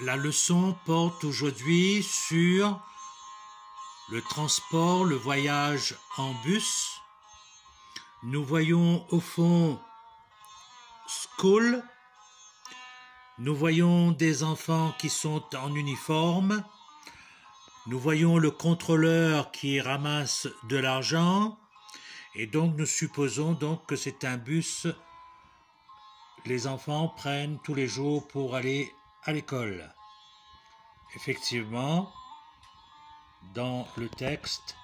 La leçon porte aujourd'hui sur le transport, le voyage en bus. Nous voyons au fond school. Nous voyons des enfants qui sont en uniforme. Nous voyons le contrôleur qui ramasse de l'argent. Et donc nous supposons donc que c'est un bus les enfants prennent tous les jours pour aller à l'école. Effectivement, dans le texte,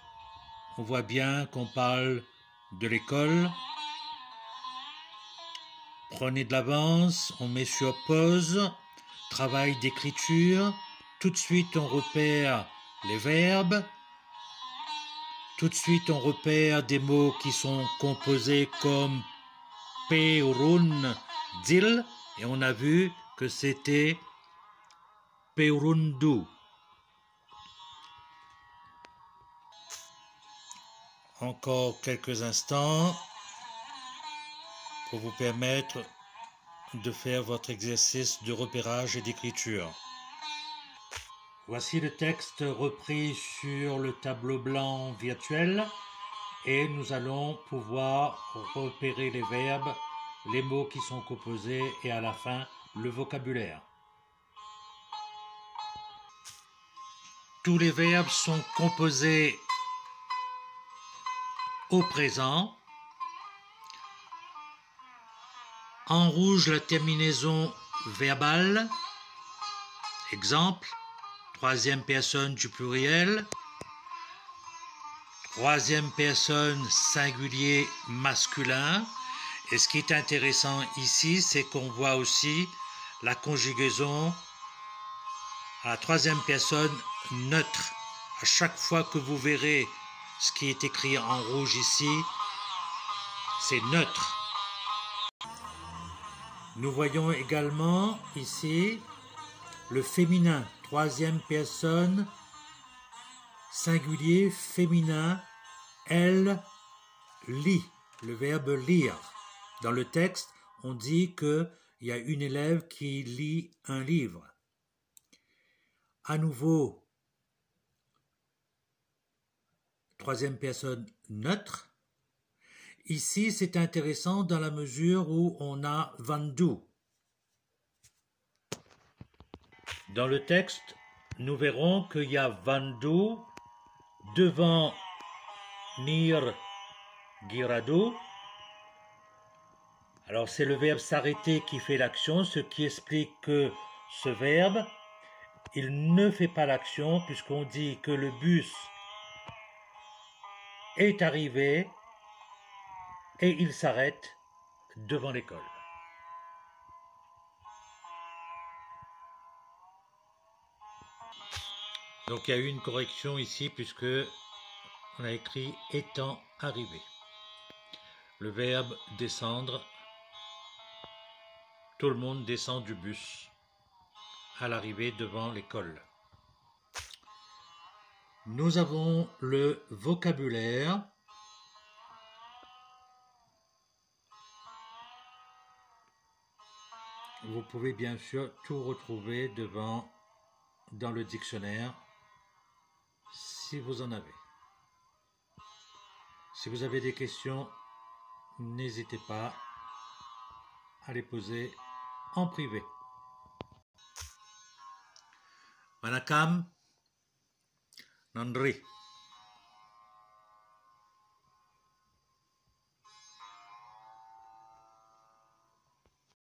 on voit bien qu'on parle de l'école. Prenez de l'avance, on met sur pause, travail d'écriture, tout de suite on repère les verbes, tout de suite on repère des mots qui sont composés comme peurun, dil, et on a vu que c'était peurundu. Encore quelques instants pour vous permettre de faire votre exercice de repérage et d'écriture. Voici le texte repris sur le tableau blanc virtuel et nous allons pouvoir repérer les verbes, les mots qui sont composés et à la fin le vocabulaire. Tous les verbes sont composés au présent. En rouge, la terminaison verbale. Exemple, troisième personne du pluriel. Troisième personne singulier masculin. Et ce qui est intéressant ici, c'est qu'on voit aussi la conjugaison à la troisième personne neutre. À chaque fois que vous verrez ce qui est écrit en rouge ici, c'est neutre. Nous voyons également ici le féminin, troisième personne, singulier féminin, elle lit, le verbe lire. Dans le texte, on dit qu'il y a une élève qui lit un livre. À nouveau, troisième personne neutre. Ici, c'est intéressant dans la mesure où on a Vandu. Dans le texte, nous verrons qu'il y a Vandu devant Nir Giradu. Alors c'est le verbe s'arrêter qui fait l'action, ce qui explique que ce verbe, il ne fait pas l'action puisqu'on dit que le bus est arrivé et il s'arrête devant l'école. Donc il y a eu une correction ici puisque on a écrit étant arrivé. Le verbe descendre, tout le monde descend du bus à l'arrivée devant l'école. Nous avons le vocabulaire. Vous pouvez bien sûr tout retrouver devant dans le dictionnaire si vous en avez. Si vous avez des questions, n'hésitez pas à les poser en privé. Manakam Nandri.